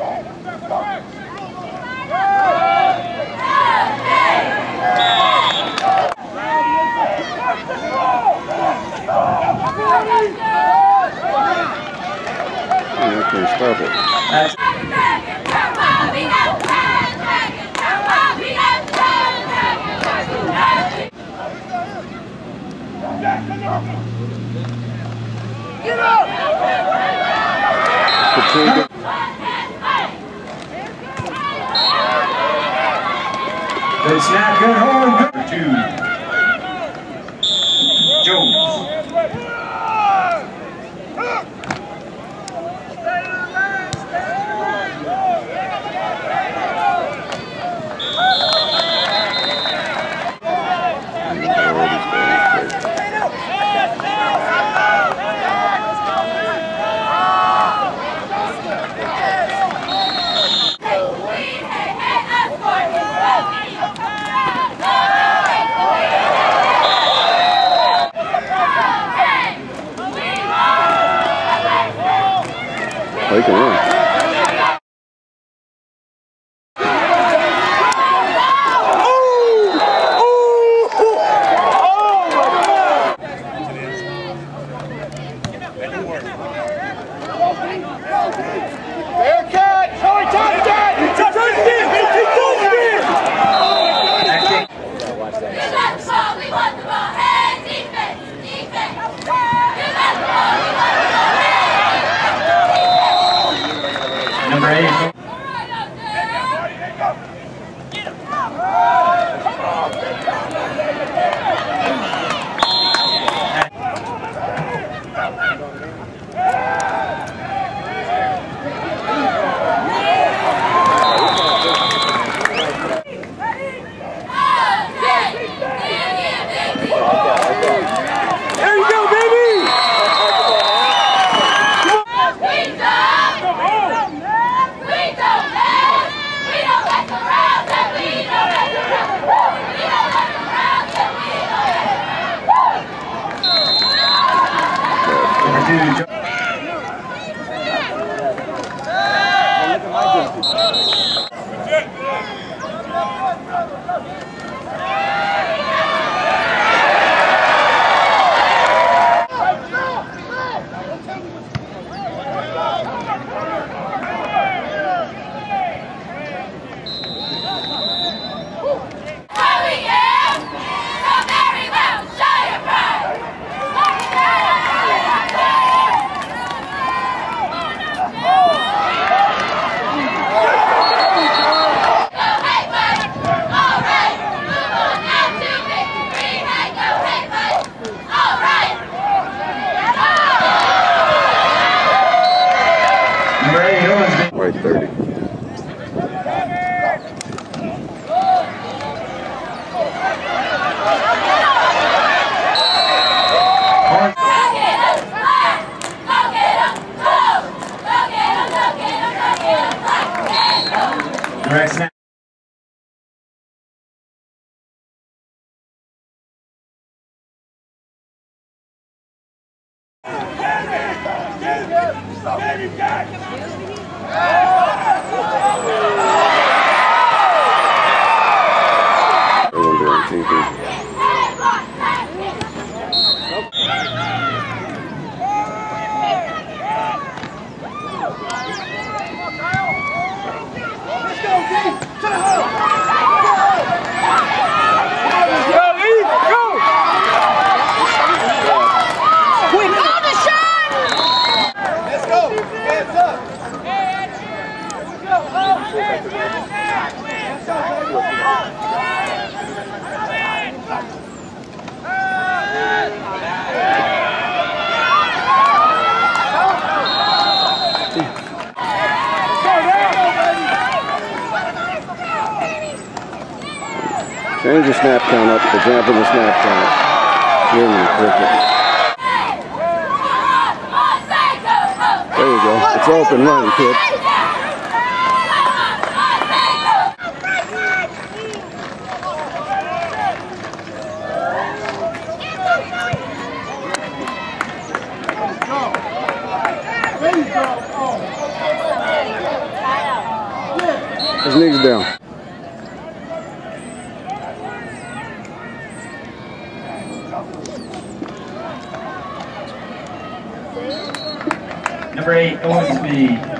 Yeah, can stop not Good hold, good. Two. 可以给。Number eight. There you go, baby! Number two. Jo- Number eight. Owens. Right, 30. Horn. Direct snap. They're Yeah. Change the snap count up, the jump in the snap count. Union cricket. There you go. It's open run, kid. it down. Number eight, Owensby. That's